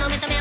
no me tome